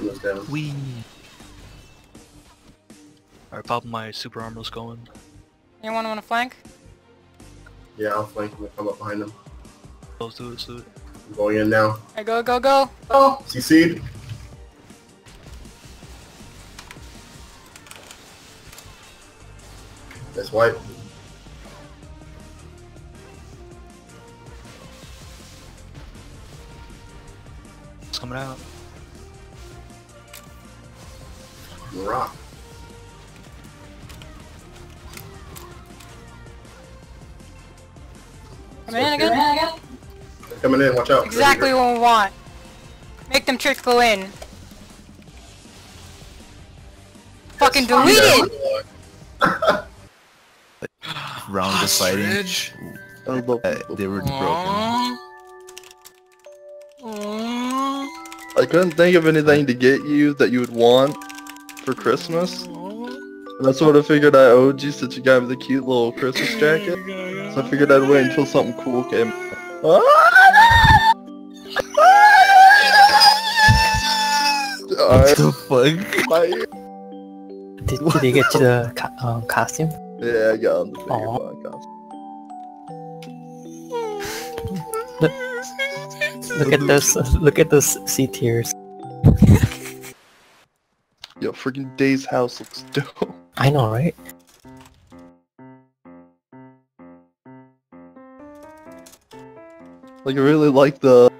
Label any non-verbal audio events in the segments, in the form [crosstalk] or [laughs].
Put this down. Wee. Alright, popping my super armor's going. Anyone want to flank? Yeah, I'll flank him and come up behind him. Let's do it, let's do it. I'm going in now. Alright, go, go, go. Oh! CC'd. That's white. It's coming out. Rock. Come in again. They're coming in, watch out. Exactly what we want. Make them trickle in. Fucking delete it! [laughs] Round of fighting. Uh, they were broken. Aww. Aww. I couldn't think of anything to get you that you would want for Christmas. And I sort of figured I owed you since you got me the cute little Christmas jacket. So I figured I'd wait until something cool came. What Alright, the fuck? Did, did he get you the co- um, costume? Yeah, I got on the bigger Aw. podcast. Look at those, look at those C tiers. [laughs] Yo, freaking Day's house looks [laughs] dope. I know, right? Like, I really like the...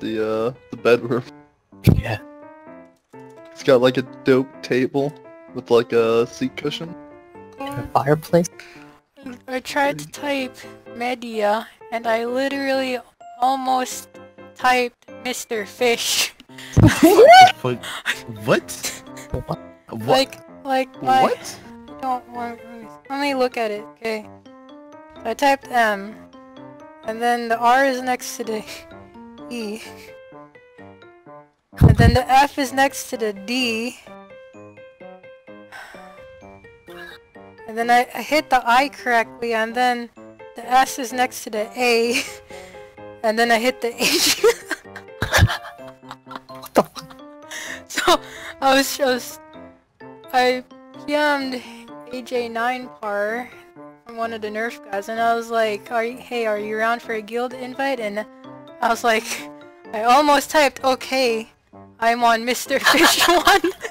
The, uh, the bedroom. Yeah. It's got like a dope table with like a seat cushion. A fireplace. I tried to type media and I literally almost typed Mr. Fish. [laughs] What? What? What? Like, like, my- What? don't want. Let me look at it. Okay. I typed M, and then the R is next to the E, and then the F is next to the D, and then I, I hit the I correctly, and then the S is next to the A, [laughs] and then I hit the H. [laughs] I was just I PM'd um, AJ9 par from one of the nerf guys and I was like, are you, hey, are you around for a guild invite? And I was like, I almost typed, okay, I'm on Mr. Fish 1. [laughs]